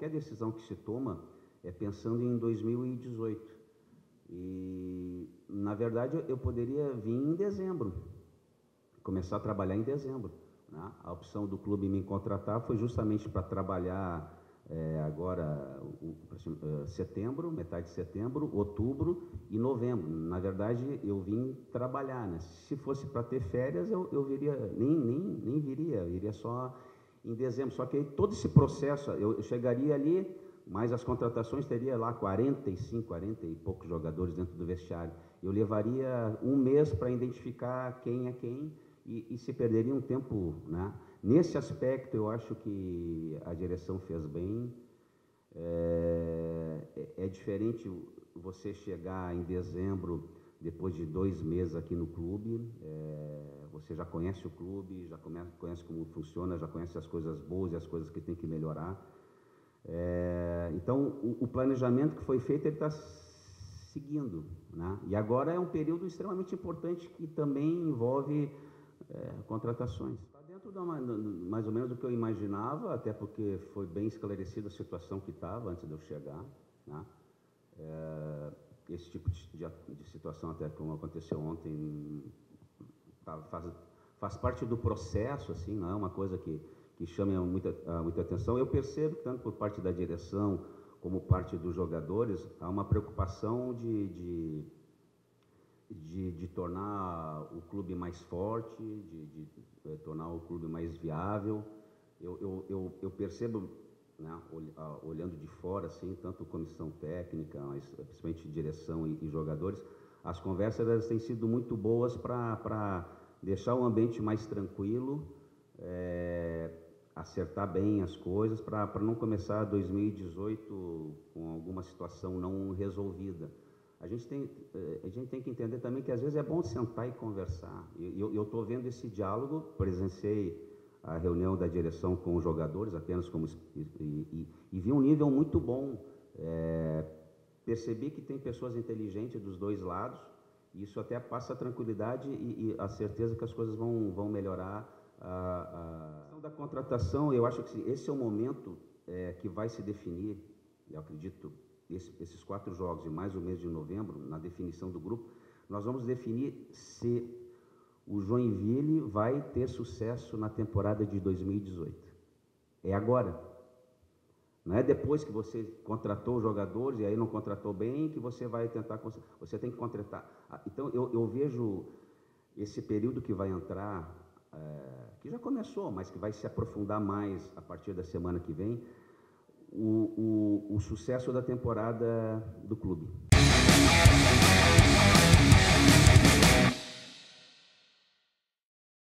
qualquer decisão que se toma é pensando em 2018. E, na verdade, eu poderia vir em dezembro, começar a trabalhar em dezembro. Né? A opção do clube me contratar foi justamente para trabalhar é, agora o, o, setembro, metade de setembro, outubro e novembro. Na verdade, eu vim trabalhar. Né? Se fosse para ter férias, eu, eu viria, nem, nem, nem viria, eu iria só em dezembro. Só que aí, todo esse processo, eu chegaria ali, mas as contratações teria lá 45, 40 e poucos jogadores dentro do vestiário. Eu levaria um mês para identificar quem é quem e, e, se perderia um tempo. Né? Nesse aspecto, eu acho que a direção fez bem. É, é, é diferente você chegar em dezembro, depois de dois meses aqui no clube, é, você já conhece o clube, já conhece como funciona, já conhece as coisas boas e as coisas que tem que melhorar. É, então, o, o, planejamento que foi feito, ele está seguindo. Né? E agora é um período extremamente importante que também envolve é, contratações. Está dentro da, mais ou menos do que eu imaginava, até porque foi bem esclarecida a situação que estava antes de eu chegar. Né? É, esse tipo de, de, de, situação, até como aconteceu ontem, tá, faz, faz parte do processo, assim, não é uma coisa que que chamem muita, muita atenção. Eu percebo, tanto por parte da direção como parte dos jogadores, há uma preocupação de, de, de, de tornar o clube mais forte, de, de, de, tornar o clube mais viável. Eu, eu, eu, eu percebo, né, olhando de fora, assim, tanto comissão técnica, mas principalmente direção e, e jogadores, as conversas têm sido muito boas para deixar o ambiente mais tranquilo, é, acertar bem as coisas para não começar 2018 com alguma situação não resolvida. A gente, tem, eh, a gente tem que entender também que às vezes é bom sentar e conversar. Eu estou vendo esse diálogo, presenciei a reunião da direção com os jogadores, apenas como. E, e, e vi um nível muito bom. É, percebi que tem pessoas inteligentes dos dois lados, isso até passa a tranquilidade e, e a certeza que as coisas vão, vão melhorar a, a da contratação, eu acho que esse é o momento é, que vai se definir, eu acredito, esse, esses quatro jogos e mais o mês de novembro, na definição do grupo, nós vamos definir se o Joinville vai ter sucesso na temporada de 2018. É agora. Não é depois que você contratou os jogadores e aí não contratou bem que você vai tentar. Você tem que contratar. Ah, então, eu, eu vejo esse período que vai entrar é, que já começou, mas que vai se aprofundar mais a partir da semana que vem, o, o, o sucesso da temporada do clube.